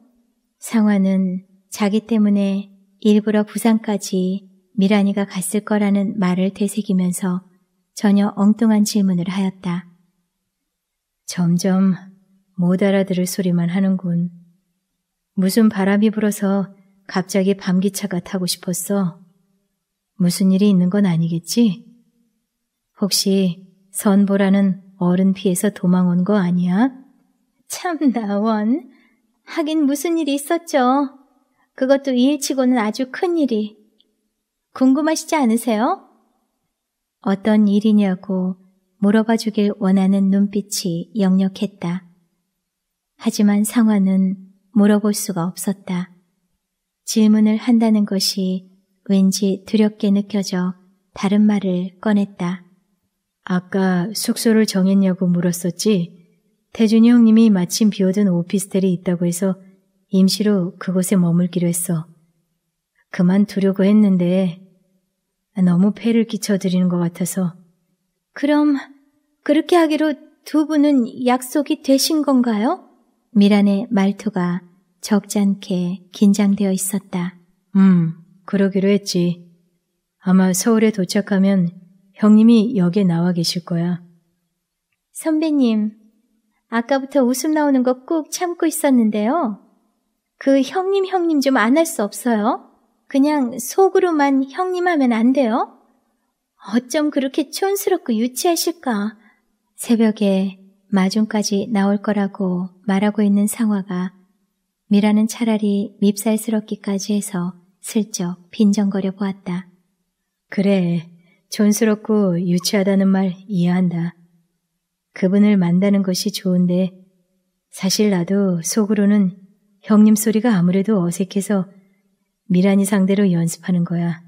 상화는 자기 때문에 일부러 부산까지 미란이가 갔을 거라는 말을 되새기면서 전혀 엉뚱한 질문을 하였다. 점점 못 알아들을 소리만 하는군. 무슨 바람이 불어서 갑자기 밤기차가 타고 싶었어? 무슨 일이 있는 건 아니겠지? 혹시 선보라는 어른 피해서 도망 온 거 아니야? 참 나, 원. 하긴 무슨 일이 있었죠. 그것도 이 일치고는 아주 큰 일이. 궁금하시지 않으세요? 어떤 일이냐고 물어봐 주길 원하는 눈빛이 역력했다. 하지만 상화는 물어볼 수가 없었다. 질문을 한다는 것이 왠지 두렵게 느껴져 다른 말을 꺼냈다. 아까 숙소를 정했냐고 물었었지? 태준이 형님이 마침 비워둔 오피스텔이 있다고 해서 임시로 그곳에 머물기로 했어. 그만두려고 했는데 너무 폐를 끼쳐드리는 것 같아서. 그럼 그렇게 하기로 두 분은 약속이 되신 건가요? 미란의 말투가 적잖게 긴장되어 있었다. 음, 그러기로 했지. 아마 서울에 도착하면 형님이 역에 나와 계실 거야. 선배님, 아까부터 웃음 나오는 거 꾹 참고 있었는데요. 그 형님 형님 좀 안 할 수 없어요? 그냥 속으로만 형님 하면 안 돼요? 어쩜 그렇게 촌스럽고 유치하실까? 새벽에 마중까지 나올 거라고 말하고 있는 상화가 미라는 차라리 밉살스럽기까지 해서 슬쩍 빈정거려 보았다. 그래, 촌스럽고 유치하다는 말 이해한다. 그분을 만나는 것이 좋은데 사실 나도 속으로는 형님 소리가 아무래도 어색해서 미란이 상대로 연습하는 거야.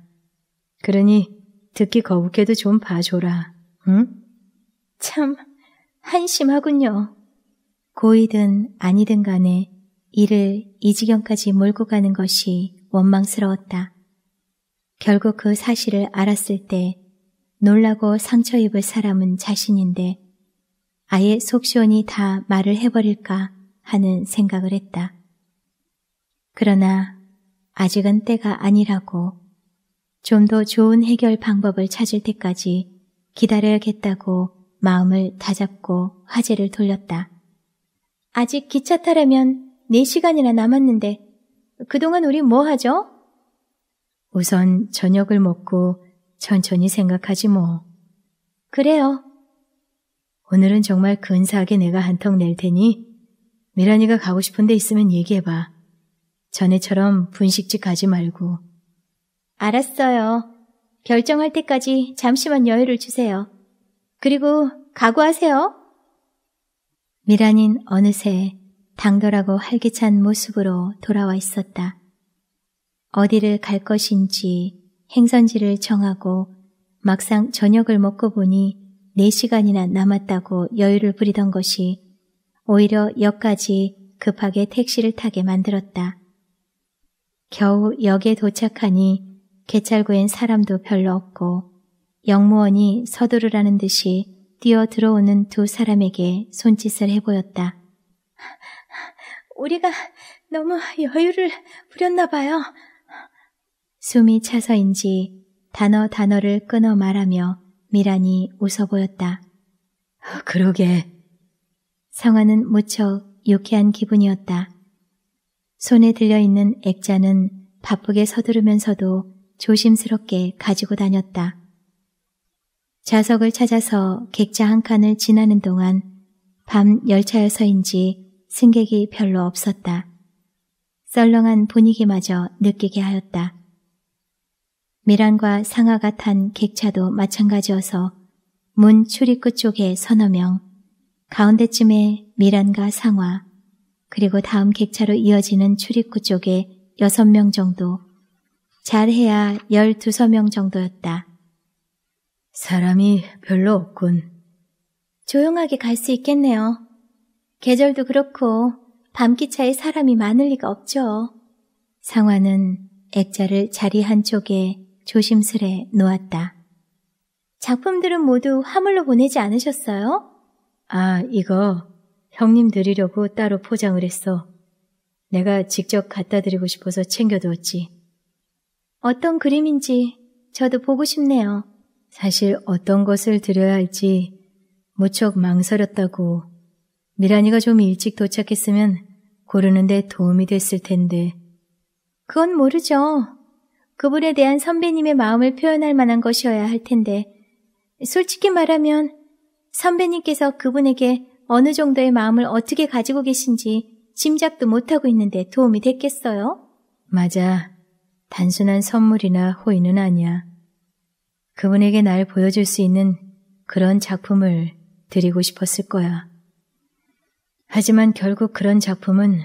그러니 듣기 거북해도 좀 봐줘라. 응? 참 한심하군요. 고이든 아니든 간에 이를 이 지경까지 몰고 가는 것이 원망스러웠다. 결국 그 사실을 알았을 때 놀라고 상처 입을 사람은 자신인데 아예 속 시원히 다 말을 해버릴까 하는 생각을 했다. 그러나 아직은 때가 아니라고 좀 더 좋은 해결 방법을 찾을 때까지 기다려야겠다고 마음을 다잡고 화제를 돌렸다. 아직 기차 타려면 4시간이나 남았는데 그동안 우리 뭐 하죠? 우선 저녁을 먹고 천천히 생각하지 뭐. 그래요. 오늘은 정말 근사하게 내가 한턱 낼 테니 미란이가 가고 싶은 데 있으면 얘기해봐. 전에처럼 분식집 가지 말고. 알았어요. 결정할 때까지 잠시만 여유를 주세요. 그리고 각오하세요. 미란인 어느새 당돌하고 활기찬 모습으로 돌아와 있었다. 어디를 갈 것인지 행선지를 정하고 막상 저녁을 먹고 보니 4시간이나 남았다고 여유를 부리던 것이 오히려 역까지 급하게 택시를 타게 만들었다. 겨우 역에 도착하니 개찰구엔 사람도 별로 없고 영무원이 서두르라는 듯이 뛰어 들어오는 두 사람에게 손짓을 해보였다. 우리가 너무 여유를 부렸나 봐요. 숨이 차서인지 단어 단어를 끊어 말하며 미란이 웃어 보였다. 그러게. 성화는 무척 유쾌한 기분이었다. 손에 들려있는 액자는 바쁘게 서두르면서도 조심스럽게 가지고 다녔다. 좌석을 찾아서 객자 한 칸을 지나는 동안 밤 열차여서인지 승객이 별로 없었다. 썰렁한 분위기마저 느끼게 하였다. 미란과 상하가 탄 객차도 마찬가지여서 문 출입구 쪽에 서너 명, 가운데쯤에 미란과 상화, 그리고 다음 객차로 이어지는 출입구 쪽에 여섯 명 정도, 잘해야 열두 서 명 정도였다. 사람이 별로 없군. 조용하게 갈 수 있겠네요. 계절도 그렇고 밤기차에 사람이 많을 리가 없죠. 상화는 액자를 자리 한쪽에 조심스레 놓았다. 작품들은 모두 화물로 보내지 않으셨어요? 아, 이거 형님 드리려고 따로 포장을 했어. 내가 직접 갖다 드리고 싶어서 챙겨두었지. 어떤 그림인지 저도 보고 싶네요. 사실 어떤 것을 드려야 할지 무척 망설였다고. 미란이가 좀 일찍 도착했으면 고르는데 도움이 됐을 텐데. 그건 모르죠. 그분에 대한 선배님의 마음을 표현할 만한 것이어야 할 텐데, 솔직히 말하면 선배님께서 그분에게 어느 정도의 마음을 어떻게 가지고 계신지 짐작도 못하고 있는데 도움이 됐겠어요? 맞아. 단순한 선물이나 호의는 아니야. 그분에게 날 보여줄 수 있는 그런 작품을 드리고 싶었을 거야. 하지만 결국 그런 작품은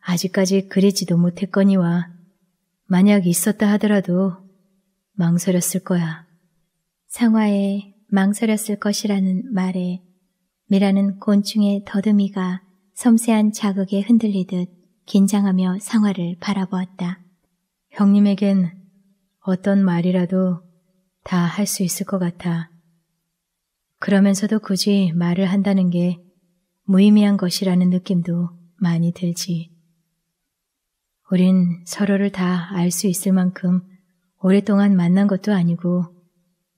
아직까지 그리지도 못했거니와 만약 있었다 하더라도 망설였을 거야. 상화에 망설였을 것이라는 말에 미라는 곤충의 더듬이가 섬세한 자극에 흔들리듯 긴장하며 상화를 바라보았다. 형님에겐 어떤 말이라도 다 할 수 있을 것 같아. 그러면서도 굳이 말을 한다는 게 무의미한 것이라는 느낌도 많이 들지. 우린 서로를 다 알 수 있을 만큼 오랫동안 만난 것도 아니고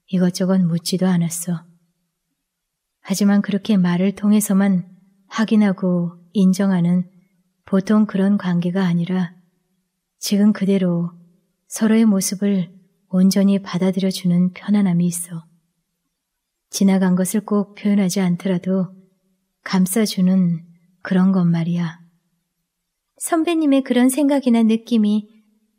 이것저것 묻지도 않았어. 하지만 그렇게 말을 통해서만 확인하고 인정하는 보통 그런 관계가 아니라 지금 그대로 서로의 모습을 온전히 받아들여주는 편안함이 있어. 지나간 것을 꼭 표현하지 않더라도 감싸주는 그런 것 말이야. 선배님의 그런 생각이나 느낌이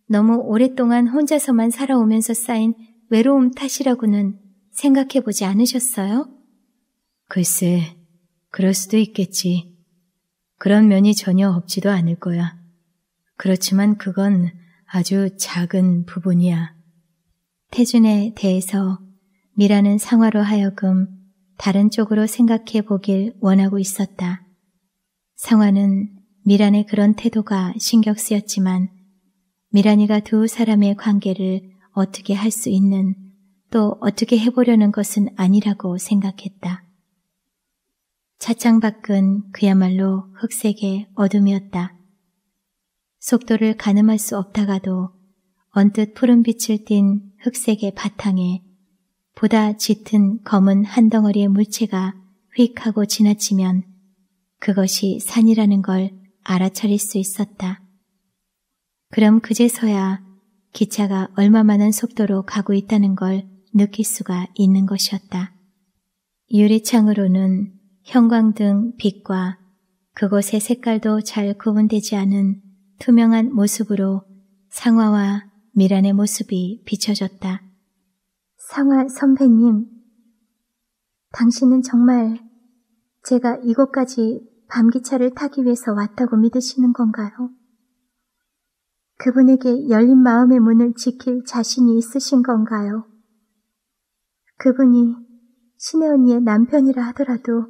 너무 오랫동안 혼자서만 살아오면서 쌓인 외로움 탓이라고는 생각해 보지 않으셨어요? 글쎄, 그럴 수도 있겠지. 그런 면이 전혀 없지도 않을 거야. 그렇지만 그건 아주 작은 부분이야. 태준에 대해서 미라는 상화로 하여금 다른 쪽으로 생각해 보길 원하고 있었다. 상화는 미란의 그런 태도가 신경 쓰였지만 미란이가 두 사람의 관계를 어떻게 할 수 있는 또 어떻게 해보려는 것은 아니라고 생각했다. 차창 밖은 그야말로 흑색의 어둠이었다. 속도를 가늠할 수 없다가도 언뜻 푸른 빛을 띤 흑색의 바탕에 보다 짙은 검은 한 덩어리의 물체가 휙 하고 지나치면 그것이 산이라는 걸 알아차릴 수 있었다. 그럼 그제서야 기차가 얼마만한 속도로 가고 있다는 걸 느낄 수가 있는 것이었다. 유리창으로는 형광등 빛과 그곳의 색깔도 잘 구분되지 않은 투명한 모습으로 상화와 미란의 모습이 비춰졌다. 상화 선배님, 당신은 정말 제가 이곳까지 밤기차를 타기 위해서 왔다고 믿으시는 건가요? 그분에게 열린 마음의 문을 지킬 자신이 있으신 건가요? 그분이 신혜 언니의 남편이라 하더라도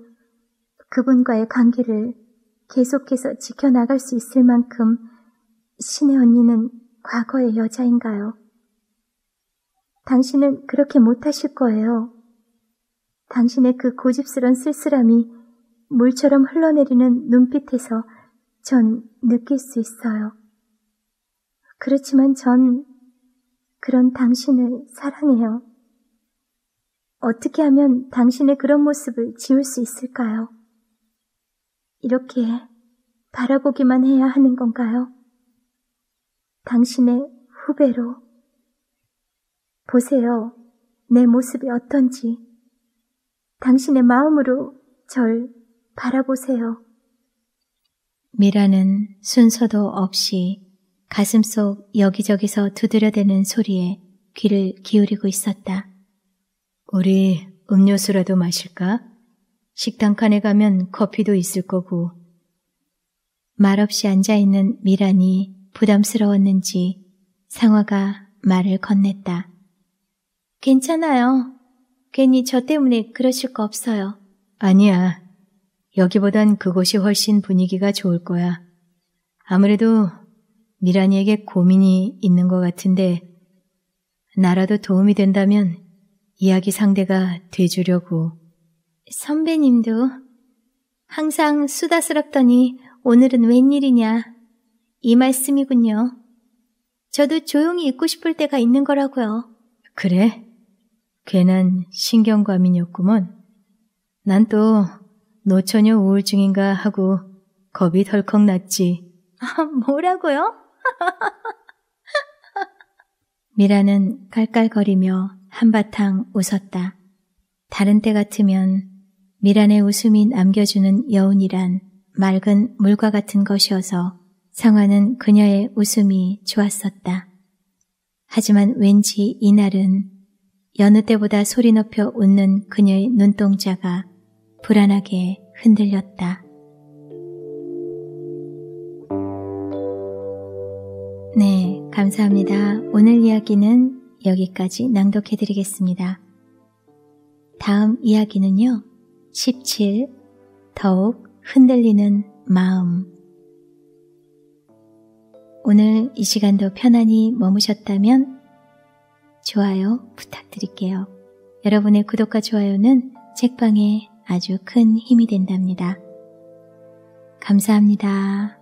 그분과의 관계를 계속해서 지켜나갈 수 있을 만큼 신혜 언니는 과거의 여자인가요? 당신은 그렇게 못하실 거예요. 당신의 그 고집스런 쓸쓸함이 물처럼 흘러내리는 눈빛에서 전 느낄 수 있어요. 그렇지만 전 그런 당신을 사랑해요. 어떻게 하면 당신의 그런 모습을 지울 수 있을까요? 이렇게 바라보기만 해야 하는 건가요? 당신의 후배로. 보세요. 내 모습이 어떤지. 당신의 마음으로 절 바라보세요. 미라는 순서도 없이 가슴 속 여기저기서 두드려대는 소리에 귀를 기울이고 있었다. 우리 음료수라도 마실까? 식당 칸에 가면 커피도 있을 거고. 말없이 앉아있는 미란이 부담스러웠는지 상화가 말을 건넸다. 괜찮아요. 괜히 저 때문에 그러실 거 없어요. 아니야. 여기보단 그곳이 훨씬 분위기가 좋을 거야. 아무래도 미란이에게 고민이 있는 것 같은데 나라도 도움이 된다면 이야기 상대가 돼주려고. 선배님도 항상 수다스럽더니 오늘은 웬일이냐 이 말씀이군요. 저도 조용히 있고 싶을 때가 있는 거라고요. 그래? 괜한 신경과민이었구먼. 난 또 노처녀 우울증인가 하고 겁이 덜컥 났지. 아, 뭐라고요? 미라는 깔깔거리며 한바탕 웃었다. 다른 때 같으면 미란의 웃음이 남겨주는 여운이란 맑은 물과 같은 것이어서 상화는 그녀의 웃음이 좋았었다. 하지만 왠지 이날은 여느 때보다 소리 높여 웃는 그녀의 눈동자가 불안하게 흔들렸다. 네, 감사합니다. 오늘 이야기는 여기까지 낭독해 드리겠습니다. 다음 이야기는요, 17. 더욱 흔들리는 마음. 오늘 이 시간도 편안히 머무셨다면 좋아요 부탁드릴게요. 여러분의 구독과 좋아요는 책방에 아주 큰 힘이 된답니다. 감사합니다.